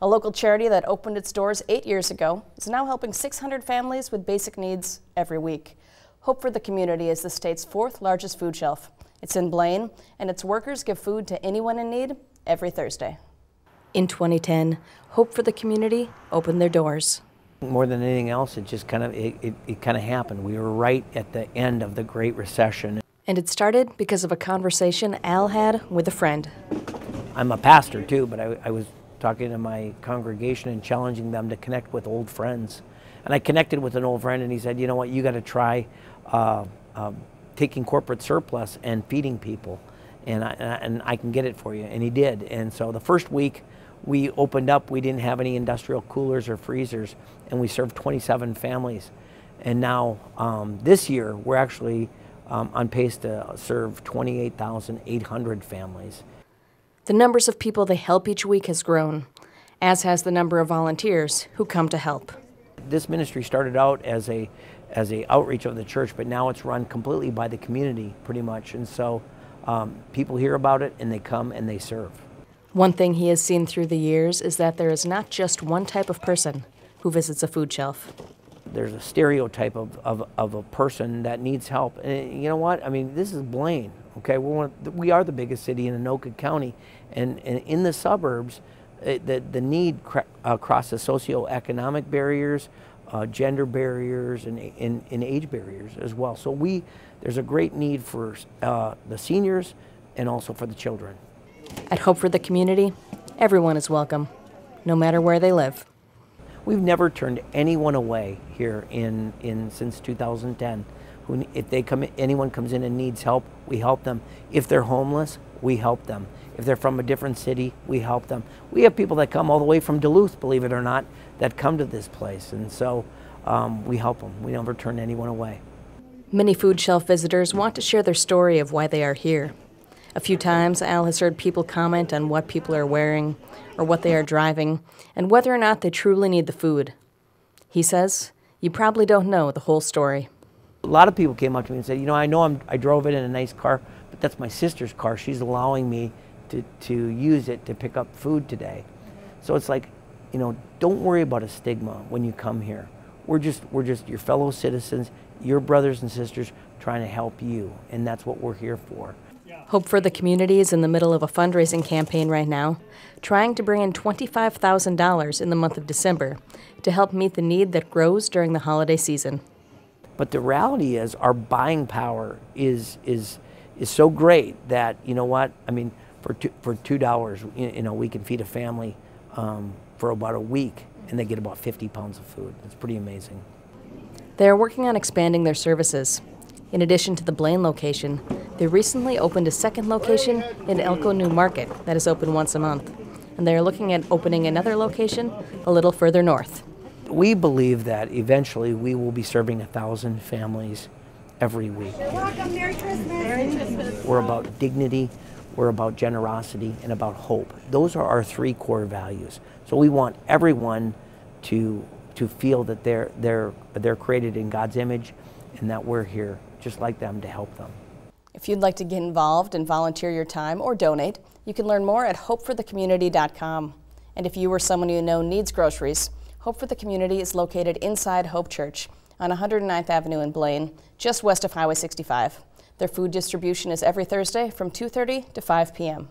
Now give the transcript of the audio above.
A local charity that opened its doors eight years ago is now helping 600 families with basic needs every week. Hope for the Community is the state's fourth largest food shelf. It's in Blaine, and its workers give food to anyone in need every Thursday. In 2010, Hope for the Community opened their doors. More than anything else, it just kind of it, it, it kind of happened. We were right at the end of the Great Recession. And it started because of a conversation Al had with a friend. I'm a pastor too, but I, I was talking to my congregation and challenging them to connect with old friends. And I connected with an old friend, and he said, "You know what? You got to try uh, um, taking corporate surplus and feeding people, and I, and I can get it for you." And he did. And so the first week we opened up, we didn't have any industrial coolers or freezers, and we served 27 families. And now um, this year we're actually um, on pace to serve 28,800 families. The numbers of people they help each week has grown, as has the number of volunteers who come to help. This ministry started out as a as a outreach of the church, but now it's run completely by the community, pretty much. And so um, people hear about it and they come and they serve. One thing he has seen through the years is that there is not just one type of person who visits a food shelf. There's a stereotype of, of, of a person that needs help. And you know what? I mean, this is Blaine. Okay, we're one of, we are the biggest city in Anoka County, and, and in the suburbs, it, the, the need across the socioeconomic barriers, uh, gender barriers, and, and, and, age barriers as well. So we, there's a great need for uh, the seniors and also for the children. At Hope for the Community, everyone is welcome, no matter where they live. We've never turned anyone away here in, in since 2010 who, if they come, anyone comes in and needs help, we help them. If they're homeless, we help them. If they're from a different city, we help them. We have people that come all the way from Duluth, believe it or not, that come to this place, and so um, we help them. We never turn anyone away. Many food shelf visitors want to share their story of why they are here. A few times, Al has heard people comment on what people are wearing or what they are driving and whether or not they truly need the food. He says, You probably don't know the whole story. A lot of people came up to me and said, you know, I know I'm, I drove it in a nice car, but that's my sister's car. She's allowing me to, to use it to pick up food today. So it's like, you know, don't worry about a stigma when you come here. We're just, we're just your fellow citizens, your brothers and sisters trying to help you, and that's what we're here for. Hope for the Community is in the middle of a fundraising campaign right now, trying to bring in $25,000 in the month of December to help meet the need that grows during the holiday season. But the reality is, our buying power is is is so great that you know what I mean. For two, for two dollars, you know, we can feed a family um, for about a week, and they get about 50 pounds of food. It's pretty amazing. They are working on expanding their services. In addition to the Blaine location, they recently opened a second location in Elko New Market that is open once a month, and they are looking at opening another location a little further north. We believe that eventually we will be serving a thousand families every week. welcome. Merry Christmas. Merry Christmas. We're about dignity, we're about generosity, and about hope. Those are our three core values. So we want everyone to to feel that they're they're they're created in God's image, and that we're here just like them to help them. If you'd like to get involved and volunteer your time or donate, you can learn more at hopeforthecommunity.com. And if you or someone you know needs groceries, Hope for the Community is located inside Hope Church on 109th Avenue in Blaine, just west of Highway 65. Their food distribution is every Thursday from 2:30 to 5 p.m.